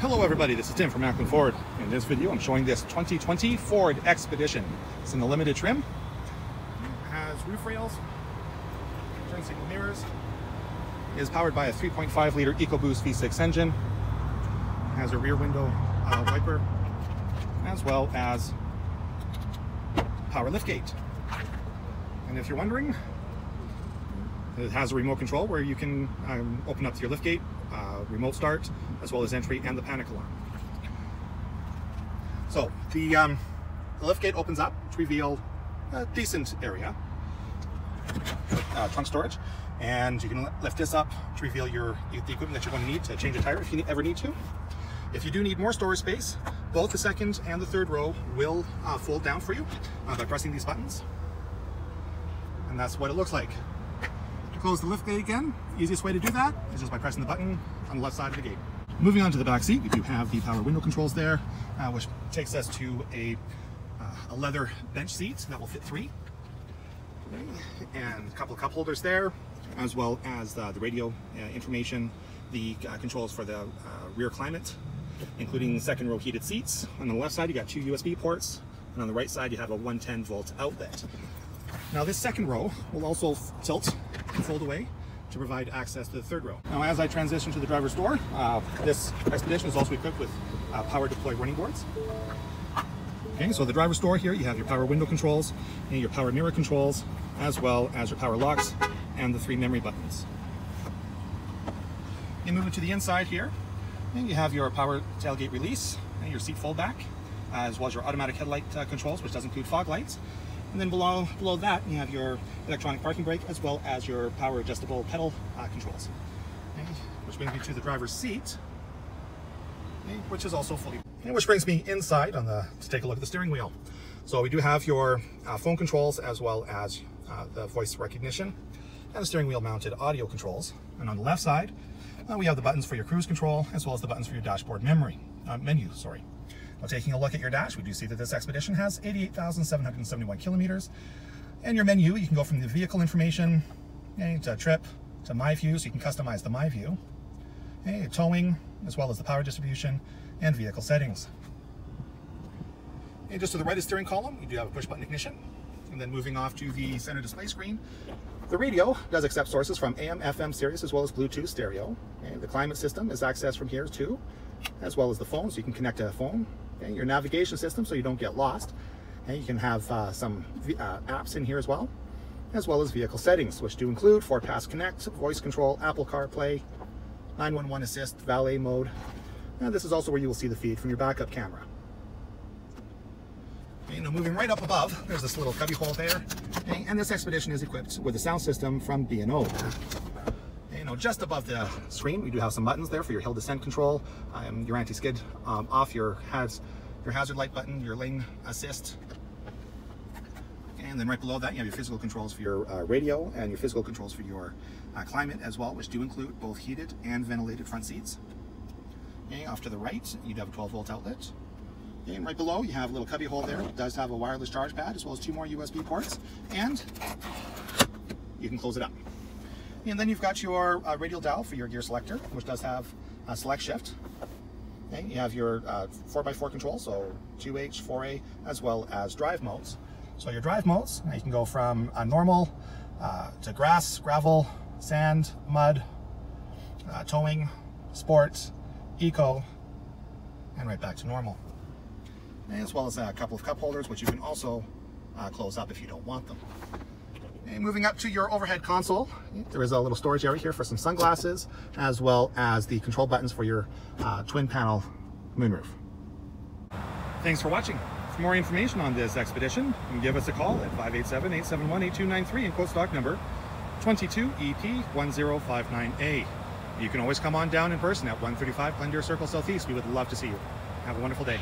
Hello everybody, this is Tim from Maclin Ford. In this video I'm showing this 2020 Ford Expedition. It's in the limited trim. It has roof rails, turn signal mirrors, it is powered by a 3.5 liter EcoBoost V6 engine, it has a rear window uh, wiper, as well as power liftgate. And if you're wondering, it has a remote control where you can um, open up your liftgate, uh, remote start, as well as entry and the panic alarm. So the, um, the liftgate opens up to reveal a decent area, uh, trunk storage, and you can lift this up to reveal your the equipment that you're going to need to change a tire if you ever need to. If you do need more storage space, both the second and the third row will uh, fold down for you uh, by pressing these buttons. And that's what it looks like. Close the lift gate again, easiest way to do that is just by pressing the button on the left side of the gate. Moving on to the back seat, we do have the power window controls there, uh, which takes us to a, uh, a leather bench seat that will fit three. And a couple of cup holders there, as well as uh, the radio uh, information, the uh, controls for the uh, rear climate, including the second row heated seats. On the left side, you got two USB ports, and on the right side, you have a 110 volt outlet. Now this second row will also tilt fold away to provide access to the third row. Now as I transition to the driver's door, uh, this Expedition is also equipped with uh, power deploy running boards. Okay, so the driver's door here, you have your power window controls and your power mirror controls, as well as your power locks and the three memory buttons. You move to the inside here, and you have your power tailgate release and your seat fold back, as well as your automatic headlight uh, controls, which does include fog lights. And then below, below that, you have your electronic parking brake, as well as your power adjustable pedal uh, controls. Okay, which brings me to the driver's seat, okay, which is also fully, and which brings me inside on the, to take a look at the steering wheel. So we do have your uh, phone controls, as well as uh, the voice recognition, and the steering wheel mounted audio controls. And on the left side, uh, we have the buttons for your cruise control, as well as the buttons for your dashboard memory, uh, menu, sorry. Now taking a look at your dash, we do see that this Expedition has 88,771 kilometers. And your menu, you can go from the vehicle information okay, to trip to my view, so you can customize the my view. Okay, towing, as well as the power distribution and vehicle settings. And just to the right of the steering column, you do have a push button ignition. And then moving off to the center display screen, the radio does accept sources from AM, FM, Sirius, as well as Bluetooth stereo. And the climate system is accessed from here too, as well as the phone, so you can connect to a phone. Okay, your navigation system, so you don't get lost. And you can have uh, some uh, apps in here as well, as well as vehicle settings, which do include Ford Pass Connect, voice control, Apple CarPlay, 911 assist, valet mode. And this is also where you will see the feed from your backup camera. Okay, now moving right up above, there's this little cubby hole there. Okay, and this Expedition is equipped with a sound system from B&O. Know, just above the screen, we do have some buttons there for your hill descent control, um, your anti-skid um, off, your, has, your hazard light button, your lane assist. And then right below that, you have your physical controls for your uh, radio and your physical controls for your uh, climate as well, which do include both heated and ventilated front seats. Okay, off to the right, you do have a 12 volt outlet. And right below, you have a little cubby hole there. It does have a wireless charge pad as well as two more USB ports. And you can close it up. And then you've got your uh, radial dial for your gear selector, which does have a select shift. Okay, you have your uh, 4x4 control, so 2H, 4A, as well as drive modes. So your drive modes, you can go from a normal uh, to grass, gravel, sand, mud, uh, towing, sport, eco, and right back to normal. As well as a couple of cup holders, which you can also uh, close up if you don't want them. And moving up to your overhead console, there is a little storage area here for some sunglasses, as well as the control buttons for your uh, twin panel moonroof. Thanks for watching. For more information on this expedition, you can give us a call at 587-871-8293 and quote stock number 22EP1059A. You can always come on down in person at 135 Glendeer Circle Southeast. We would love to see you. Have a wonderful day.